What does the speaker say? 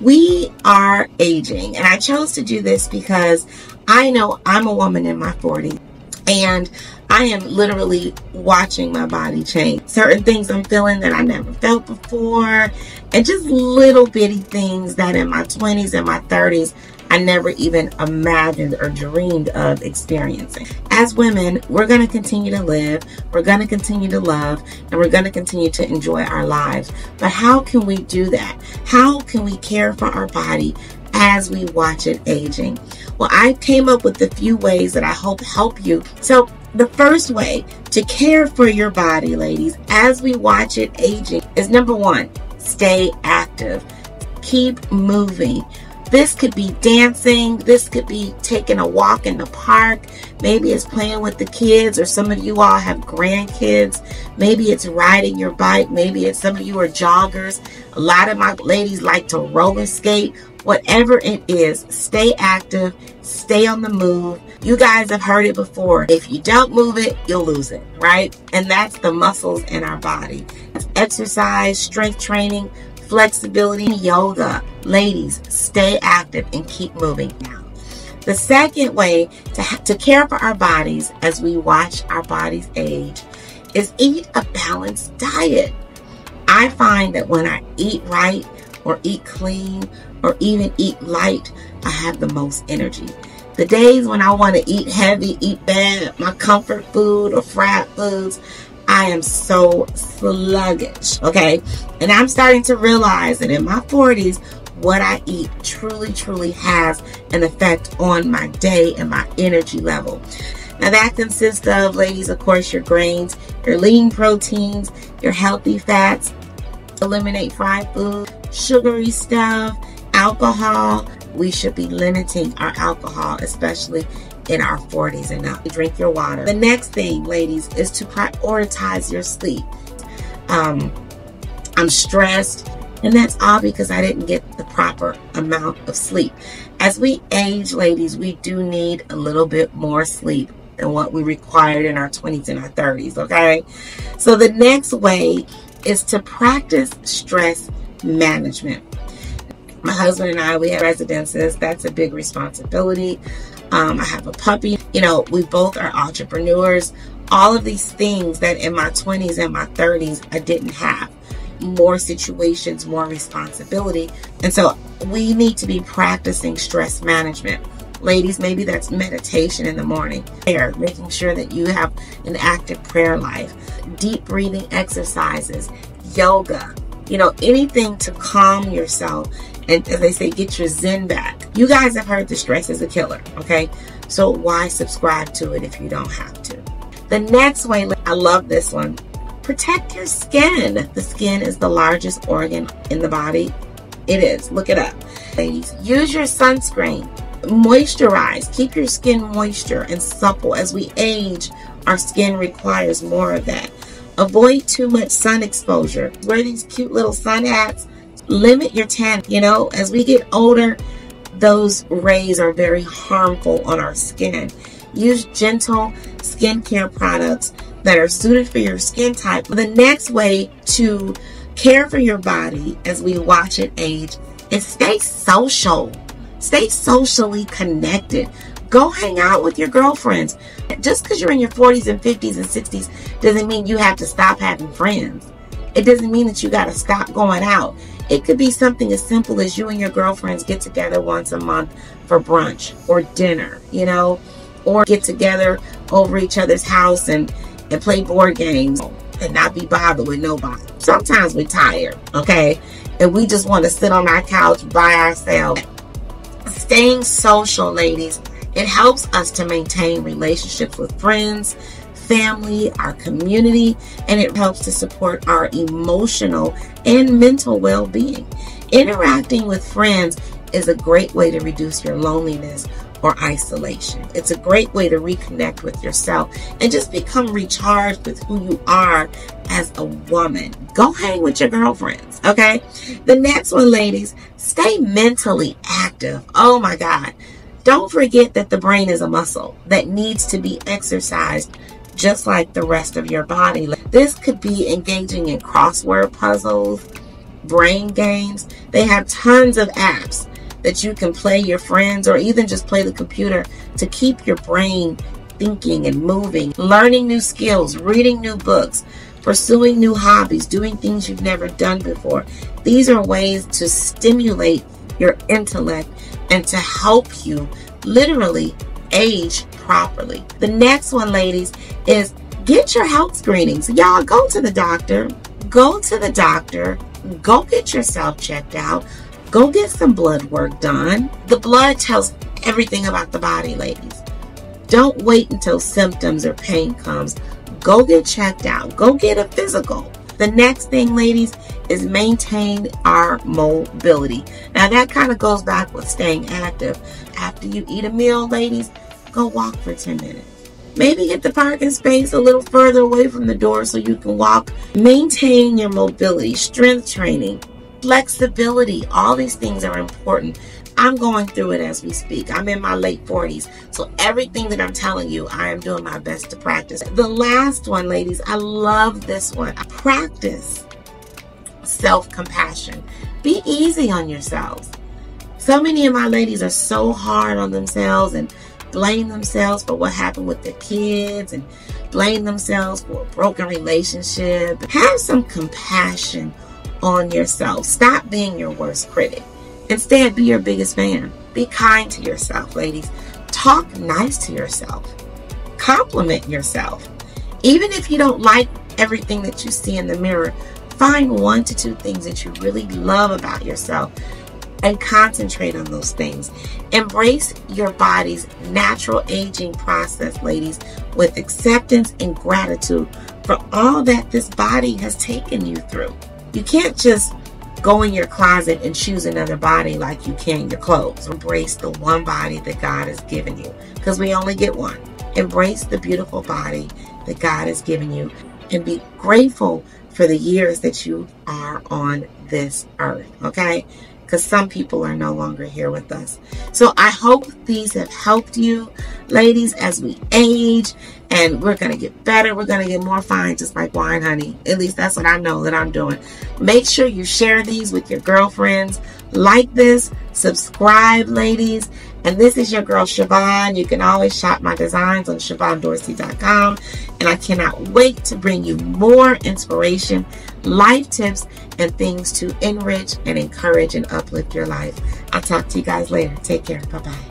We are aging, and I chose to do this because I know I'm a woman in my 40s and I am literally watching my body change. Certain things I'm feeling that I never felt before, and just little bitty things that in my 20s and my 30s I never even imagined or dreamed of experiencing. As women, we're going to continue to live, we're going to continue to love, and we're going to continue to enjoy our lives. But how can we do that? How can we care for our body as we watch it aging? Well, I came up with a few ways that I hope help you. So, the first way to care for your body, ladies, as we watch it aging is number one, stay active. Keep moving. This could be dancing. This could be taking a walk in the park. Maybe it's playing with the kids, or some of you all have grandkids. Maybe it's riding your bike. Maybe it's some of you are joggers. A lot of my ladies like to roller skate. Whatever it is, stay active, stay on the move. You guys have heard it before. If you don't move it, you'll lose it, right? And that's the muscles in our body. Exercise, strength training, flexibility, yoga. Ladies, stay active and keep moving now. The second way to, to care for our bodies as we watch our bodies age is eat a balanced diet. I find that when I eat right or eat clean or even eat light, I have the most energy. The days when I want to eat heavy, eat bad, my comfort food or fried foods, I am so sluggish. Okay. And I'm starting to realize that in my 40s, what I eat truly, truly has an effect on my day and my energy level. Now, that consists of, ladies, of course, your grains, your lean proteins, your healthy fats, eliminate fried food, sugary stuff, alcohol. We should be limiting our alcohol, especially in our 40s and up. Drink your water. The next thing, ladies, is to prioritize your sleep. Um, I'm stressed, and that's all because I didn't get proper amount of sleep. As we age, ladies, we do need a little bit more sleep than what we required in our 20s and our 30s, okay? So the next way is to practice stress management. My husband and I, we have residences. That's a big responsibility. Um, I have a puppy. You know, we both are entrepreneurs. All of these things that in my 20s and my 30s I didn't have. More situations, more responsibility. And so we need to be practicing stress management. Ladies, maybe that's meditation in the morning, prayer, making sure that you have an active prayer life, deep breathing exercises, yoga, you know, anything to calm yourself and as they say, get your zen back. You guys have heard the stress is a killer, okay? So why subscribe to it if you don't have to? The next way, I love this one. Protect your skin. The skin is the largest organ in the body. It is. Look it up. Ladies, use your sunscreen. Moisturize. Keep your skin moisture and supple. As we age, our skin requires more of that. Avoid too much sun exposure. Wear these cute little sun hats limit your tan. You know, as we get older, those rays are very harmful on our skin. Use gentle skincare products that are suited for your skin type. The next way to care for your body as we watch it age is stay social. Stay socially connected. Go hang out with your girlfriends. Just because you're in your 40s and 50s and 60s doesn't mean you have to stop having friends. It doesn't mean that you got to stop going out. It could be something as simple as you and your girlfriends get together once a month for brunch or dinner, you know, or get together over each other's house and, and play board games and not be bothered with nobody. Sometimes we're tired, okay? And we just want to sit on our couch by ourselves. Staying social, ladies, it helps us to maintain relationships with friends, family, our community, and it helps to support our emotional and mental well being. Interacting with friends is a great way to reduce your loneliness or isolation. It's a great way to reconnect with yourself and just become recharged with who you are as a woman. Go hang with your girlfriends, okay? The next one, ladies, stay mentally active. Oh my God. Don't forget that the brain is a muscle that needs to be exercised just like the rest of your body. This could be engaging in crossword puzzles, brain games. They have tons of apps that you can play your friends or even just play the computer to keep your brain thinking and moving, learning new skills, reading new books, pursuing new hobbies, doing things you've never done before. These are ways to stimulate your intellect and to help you literally age properly. The next one, ladies, is get your health screenings. Y'all go to the doctor, go to the doctor, go get yourself checked out, go get some blood work done. The blood tells everything about the body, ladies. Don't wait until symptoms or pain comes. Go get checked out. Go get a physical. The next thing, ladies, is maintain our mobility. Now, that kind of goes back with staying active. After you eat a meal, ladies, go walk for 10 minutes. Maybe get the parking space a little further away from the door so you can walk. Maintain your mobility, strength training, flexibility. All these things are important I'm going through it as we speak. I'm in my late 40s. So everything that I'm telling you, I am doing my best to practice. The last one, ladies, I love this one. Practice self-compassion. Be easy on yourselves. So many of my ladies are so hard on themselves and blame themselves for what happened with their kids and blame themselves for a broken relationship. Have some compassion on yourself. Stop being your worst critic. Instead, be your biggest fan. Be kind to yourself, ladies. Talk nice to yourself. Compliment yourself. Even if you don't like everything that you see in the mirror, find one to two things that you really love about yourself and concentrate on those things. Embrace your body's natural aging process, ladies, with acceptance and gratitude for all that this body has taken you through. You can't just go in your closet and choose another body like you can your clothes. Embrace the one body that God has given you because we only get one. Embrace the beautiful body that God has given you and be grateful for the years that you are on this earth, okay? Because some people are no longer here with us. So I hope these have helped you, ladies, as we age and we're going to get better. We're going to get more fine, just like wine, honey. At least that's what I know that I'm doing. Make sure you share these with your girlfriends. Like this, subscribe, ladies. And this is your girl, Shavonne. You can always shop my designs on ShavonneDorsey.com. And I cannot wait to bring you more inspiration, life tips, and things to enrich and encourage and uplift your life. I'll talk to you guys later. Take care. Bye bye.